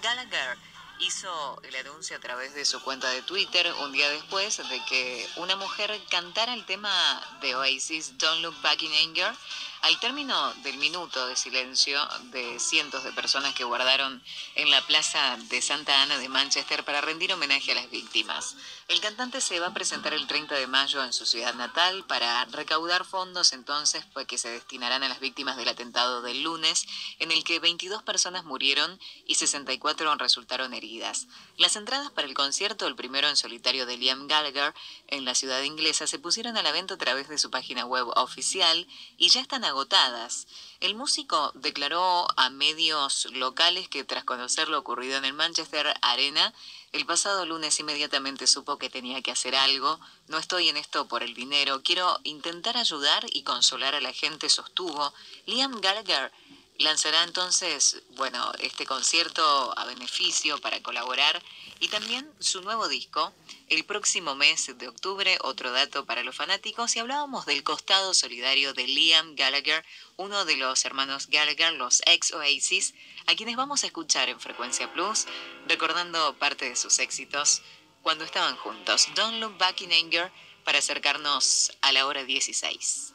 Gallagher hizo el anuncio a través de su cuenta de Twitter un día después de que una mujer cantara el tema de Oasis Don't Look Back in Anger al término del minuto de silencio de cientos de personas que guardaron en la plaza de Santa Ana de Manchester para rendir homenaje a las víctimas. El cantante se va a presentar el 30 de mayo en su ciudad natal para recaudar fondos entonces pues, que se destinarán a las víctimas del atentado del lunes, en el que 22 personas murieron y 64 resultaron heridas. Las entradas para el concierto, el primero en solitario de Liam Gallagher, en la ciudad inglesa, se pusieron a la venta a través de su página web oficial y ya están agotadas. El músico declaró a medios locales que tras conocer lo ocurrido en el Manchester Arena, el pasado lunes inmediatamente supo que tenía que hacer algo. No estoy en esto por el dinero, quiero intentar ayudar y consolar a la gente, sostuvo. Liam Gallagher lanzará entonces, bueno, este concierto a beneficio para colaborar y también su nuevo disco el próximo mes de octubre. Otro dato para los fanáticos y hablábamos del costado solidario de Liam Gallagher, uno de los hermanos Gallagher, los ex Oasis, a quienes vamos a escuchar en Frecuencia Plus, recordando parte de sus éxitos cuando estaban juntos. Don't Look Back in Anger para acercarnos a la hora 16.